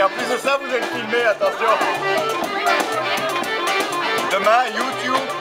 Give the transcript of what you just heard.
Et en plus de ça, vous allez filmer, attention. Demain, YouTube,